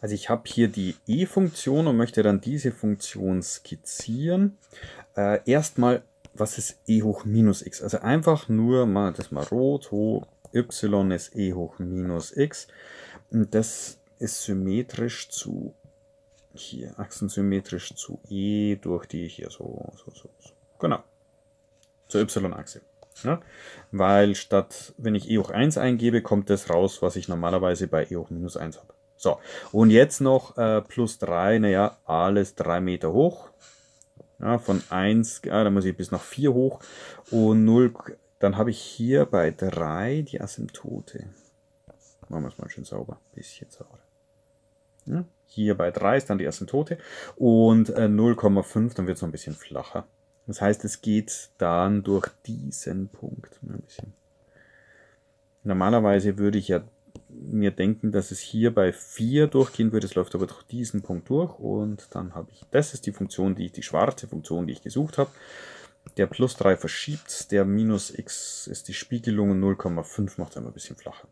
Also ich habe hier die e-Funktion und möchte dann diese Funktion skizzieren. Äh, erstmal, was ist e hoch minus x? Also einfach nur mal das mal rot, ho, y ist e hoch minus x. Und das ist symmetrisch zu hier, achsensymmetrisch zu e durch die hier so, so, so, so. Genau. Zur y-Achse. Ja? Weil statt, wenn ich e hoch 1 eingebe, kommt das raus, was ich normalerweise bei e hoch minus 1 habe. So, und jetzt noch äh, plus 3, naja, alles 3 Meter hoch. Ja, von 1, ja, da muss ich bis nach 4 hoch. Und 0, dann habe ich hier bei 3 die Asymptote. Machen wir es mal schön sauber, bisschen sauber. Ja, hier bei 3 ist dann die Asymptote und äh, 0,5, dann wird es noch ein bisschen flacher. Das heißt, es geht dann durch diesen Punkt. Normalerweise würde ich ja mir denken, dass es hier bei 4 durchgehen würde. Es läuft aber durch diesen Punkt durch und dann habe ich, das ist die Funktion, die die schwarze Funktion, die ich gesucht habe. Der plus 3 verschiebt, der minus x ist die Spiegelung und 0,5 macht es ein bisschen flacher.